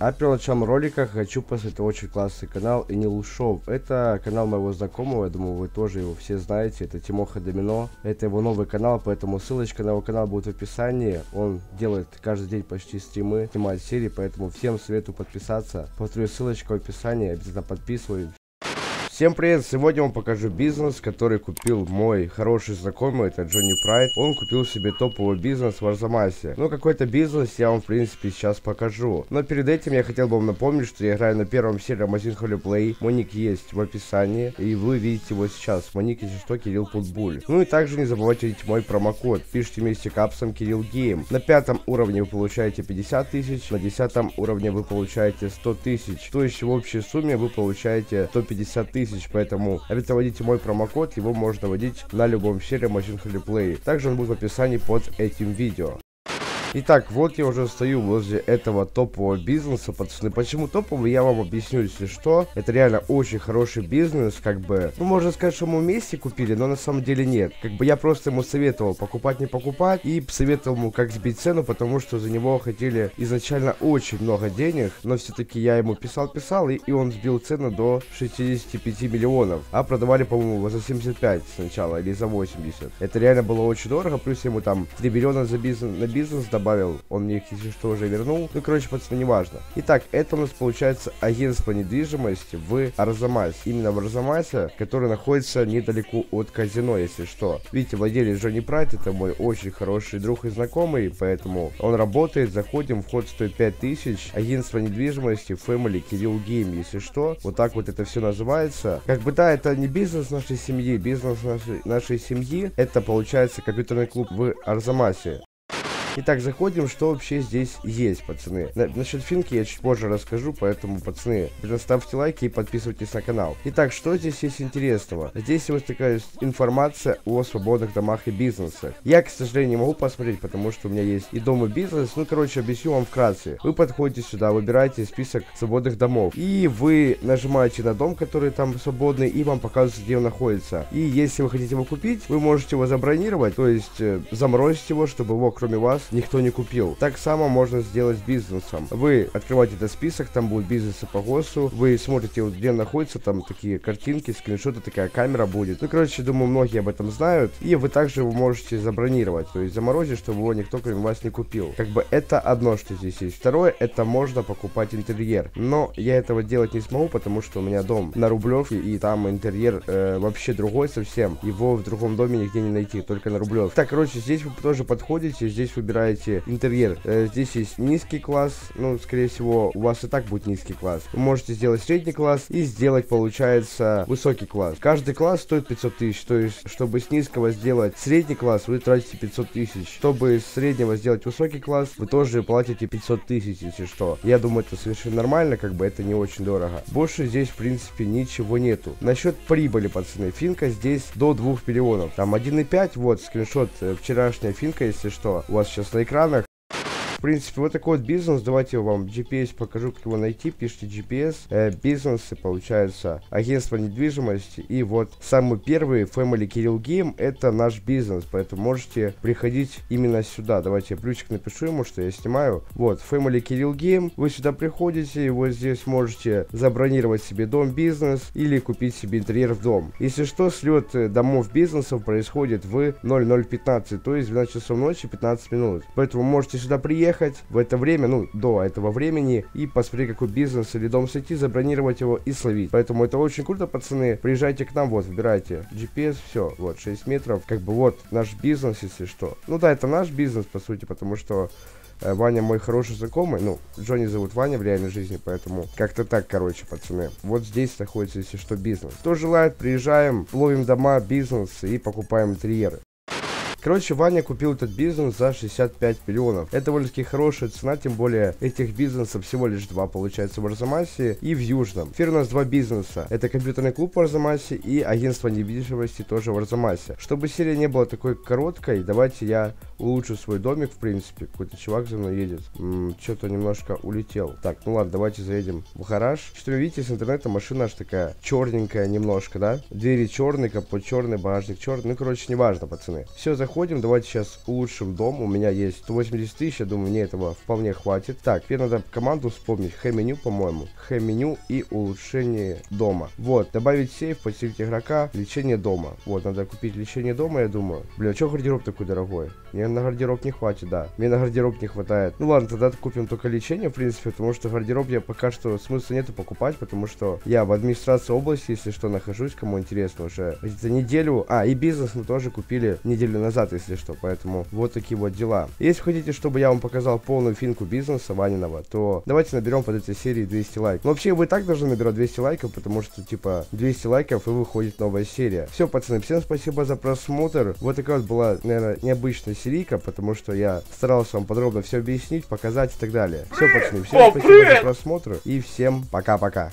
Перед началом ролика хочу посоветовать очень классный канал Энил Шоу. Это канал моего знакомого, я думаю, вы тоже его все знаете. Это Тимоха Домино. Это его новый канал, поэтому ссылочка на его канал будет в описании. Он делает каждый день почти стримы, снимает серии, поэтому всем советую подписаться. Повторю, ссылочка в описании, обязательно подписывайтесь. Всем привет! Сегодня вам покажу бизнес, который купил мой хороший знакомый, это Джонни Прайд. Он купил себе топовый бизнес в Арзамасе. Ну, какой-то бизнес я вам, в принципе, сейчас покажу. Но перед этим я хотел бы вам напомнить, что я играю на первом серии Amazon Holy Play. Моник есть в описании, и вы видите его сейчас. Моник, если что, Кирилл Путбуль. Ну и также не забывайте видеть мой промокод. Пишите вместе капсом Кирилл Гейм. На пятом уровне вы получаете 50 тысяч, на десятом уровне вы получаете 100 тысяч. То есть в общей сумме вы получаете 150 тысяч тысяч, поэтому обязательно вводите мой промокод, его можно вводить на любом серии Machine Play. Также он будет в описании под этим видео. Итак, вот я уже стою возле этого топового бизнеса, пацаны. Почему топовый, я вам объясню, если что. Это реально очень хороший бизнес, как бы. Ну, можно сказать, что мы вместе купили, но на самом деле нет. Как бы я просто ему советовал покупать, не покупать. И советовал ему, как сбить цену, потому что за него хотели изначально очень много денег. Но все-таки я ему писал-писал, и, и он сбил цену до 65 миллионов. А продавали, по-моему, за 75 сначала, или за 80. Это реально было очень дорого, плюс ему там 3 миллиона за бизнес, на бизнес добавил, он мне их, если что, уже вернул. Ну, короче, пацаны, неважно. Итак, это у нас получается агентство недвижимости в Арзамасе. Именно в Арзамасе, который находится недалеко от казино, если что. Видите, владелец Джонни Прайт, это мой очень хороший друг и знакомый, поэтому он работает, заходим, вход стоит 5000. Агентство недвижимости Family Кирилл Гейм, если что. Вот так вот это все называется. Как бы да, это не бизнес нашей семьи, бизнес нашей, нашей семьи, это получается компьютерный клуб в Арзамасе. Итак, заходим, что вообще здесь есть, пацаны. На, насчет финки я чуть позже расскажу, поэтому, пацаны, ставьте лайки и подписывайтесь на канал. Итак, что здесь есть интересного? Здесь вот такая информация о свободных домах и бизнесах. Я, к сожалению, не могу посмотреть, потому что у меня есть и дом, и бизнес. Ну, короче, объясню вам вкратце. Вы подходите сюда, выбираете список свободных домов. И вы нажимаете на дом, который там свободный, и вам показывается, где он находится. И если вы хотите его купить, вы можете его забронировать, то есть э, заморозить его, чтобы его, кроме вас, вас никто не купил. Так само можно сделать с бизнесом. Вы открываете этот список, там будет бизнесы по ГОСу, вы смотрите, вот, где находится, там такие картинки, скриншоты, такая камера будет. Ну, короче, думаю, многие об этом знают. И вы также его можете забронировать, то есть заморозить, чтобы его никто кроме вас не купил. Как бы это одно, что здесь есть. Второе, это можно покупать интерьер. Но я этого делать не смогу, потому что у меня дом на Рублевке, и там интерьер э, вообще другой совсем. Его в другом доме нигде не найти, только на Рублевке. Так, короче, здесь вы тоже подходите, здесь выбираете выбираете интерьер. Э, здесь есть низкий класс, ну, скорее всего, у вас и так будет низкий класс. Вы можете сделать средний класс и сделать, получается, высокий класс. Каждый класс стоит 500 тысяч, то есть, чтобы с низкого сделать средний класс, вы тратите 500 тысяч. Чтобы с среднего сделать высокий класс, вы тоже платите 500 тысяч, если что. Я думаю, это совершенно нормально, как бы это не очень дорого. Больше здесь, в принципе, ничего нету. Насчет прибыли, пацаны, финка здесь до 2 миллионов. Там 1,5, вот, скриншот, э, вчерашняя финка, если что, у вас сейчас сейчас на экранах. В принципе, вот такой вот бизнес. Давайте я вам GPS покажу, как его найти. Пишите GPS. Э, бизнесы, получается, агентство недвижимости. И вот самый первый Family Kirill Game это наш бизнес. Поэтому можете приходить именно сюда. Давайте я плюсик напишу ему, что я снимаю. Вот, Family Kirill Game. Вы сюда приходите, и вот здесь можете забронировать себе дом, бизнес или купить себе интерьер в дом. Если что, слет э, домов бизнесов происходит в 0015, то есть 12 часов ночи 15 минут. Поэтому можете сюда приехать приехать в это время, ну, до этого времени, и посмотреть, какой бизнес или дом сети, забронировать его и словить. Поэтому это очень круто, пацаны. Приезжайте к нам, вот, выбирайте GPS, все, вот, 6 метров. Как бы вот наш бизнес, если что. Ну да, это наш бизнес, по сути, потому что э, Ваня мой хороший знакомый, ну, Джонни зовут Ваня в реальной жизни, поэтому как-то так, короче, пацаны. Вот здесь находится, если что, бизнес. Кто желает, приезжаем, ловим дома, бизнес и покупаем интерьеры. Короче, Ваня купил этот бизнес за 65 миллионов. Это довольно-таки хорошая цена, тем более этих бизнесов всего лишь два получается в Арзамасе и в Южном. Теперь у нас два бизнеса. Это компьютерный клуб в Арзамасе и агентство недвижимости тоже в Арзамасе. Чтобы серия не была такой короткой, давайте я улучшу свой домик, в принципе. Какой-то чувак за мной едет. Что-то немножко улетел. Так, ну ладно, давайте заедем в гараж. Что вы видите, с интернета машина аж такая черненькая немножко, да? Двери черные, капот черный, багажник черный. Ну, короче, неважно, пацаны. Все, заходим заходим, давайте сейчас улучшим дом. У меня есть 180 тысяч, я думаю, мне этого вполне хватит. Так, теперь надо команду вспомнить. Х-меню, по-моему. Х-меню и улучшение дома. Вот, добавить сейф, подселить игрока, лечение дома. Вот, надо купить лечение дома, я думаю. Бля, а что гардероб такой дорогой? Мне на гардероб не хватит, да. Мне на гардероб не хватает. Ну ладно, тогда купим только лечение, в принципе, потому что гардероб я пока что смысла нету покупать, потому что я в администрации области, если что, нахожусь, кому интересно, уже за неделю. А, и бизнес мы тоже купили неделю назад, если что, поэтому вот такие вот дела. Если хотите, чтобы я вам показал полную финку бизнеса Ваниного, то давайте наберем под этой серией 200 лайков. Но вообще вы так должны набирать 200 лайков, потому что, типа, 200 лайков и выходит новая серия. Все, пацаны, всем спасибо за просмотр. Вот такая вот была, наверное, необычная серийка, потому что я старался вам подробно все объяснить, показать и так далее. Все, пацаны, всем спасибо за просмотр и всем пока-пока.